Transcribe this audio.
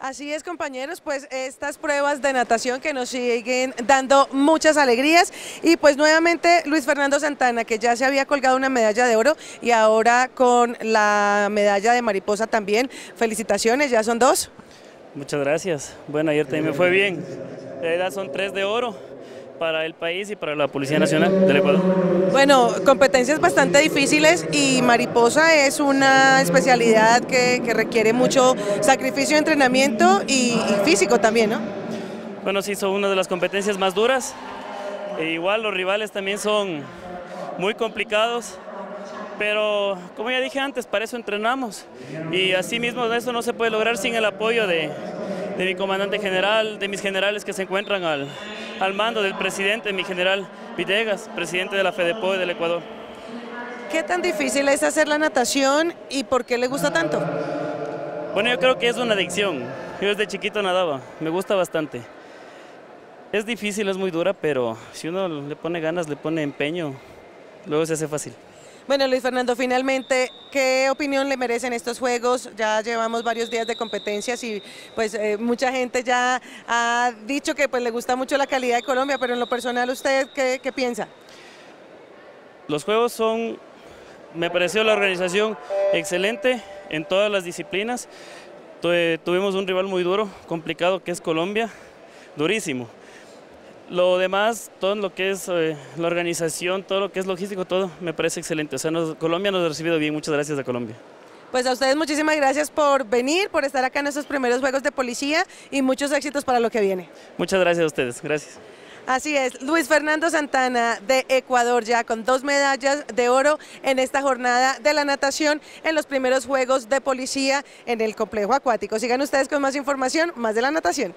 Así es, compañeros, pues estas pruebas de natación que nos siguen dando muchas alegrías y pues nuevamente Luis Fernando Santana, que ya se había colgado una medalla de oro y ahora con la medalla de mariposa también. Felicitaciones, ya son dos. Muchas gracias. Bueno, ayer también me fue bien. Realidad son tres de oro para el país y para la Policía Nacional del Ecuador? Bueno, competencias bastante difíciles y mariposa es una especialidad que, requiere mucho sacrificio, entrenamiento y, físico también, ¿no? Bueno, sí, son una de las competencias más duras. E igual los rivales también son muy complicados, pero como ya dije antes, para eso entrenamos. Y así mismo eso no se puede lograr sin el apoyo de, de mi comandante general, de mis generales que se encuentran al, al mando del presidente, mi general Villegas, presidente de la FEDEPO del Ecuador. ¿Qué tan difícil es hacer la natación y por qué le gusta tanto? Bueno, yo creo que es una adicción. Yo desde chiquito nadaba, me gusta bastante. Es difícil, es muy dura, pero si uno le pone ganas, le pone empeño, luego se hace fácil. Bueno, Luis Fernando, finalmente, ¿qué opinión le merecen estos juegos? Ya llevamos varios días de competencias y pues eh, mucha gente ya ha dicho que pues le gusta mucho la calidad de Colombia, pero en lo personal, ¿usted qué, qué piensa? Los juegos son, me pareció la organización excelente en todas las disciplinas. Tuvimos un rival muy duro, complicado, que es Colombia, durísimo. Lo demás, todo lo que es eh, la organización, todo lo que es logístico, todo me parece excelente. O sea, Colombia nos ha recibido bien. Muchas gracias a Colombia. Pues a ustedes muchísimas gracias por venir, por estar acá en estos primeros Juegos de Policía y muchos éxitos para lo que viene. Muchas gracias a ustedes. Gracias. Así es, Luis Fernando Santana de Ecuador ya con dos medallas de oro en esta jornada de la natación en los primeros Juegos de Policía en el complejo acuático. Sigan ustedes con más información, más de la natación.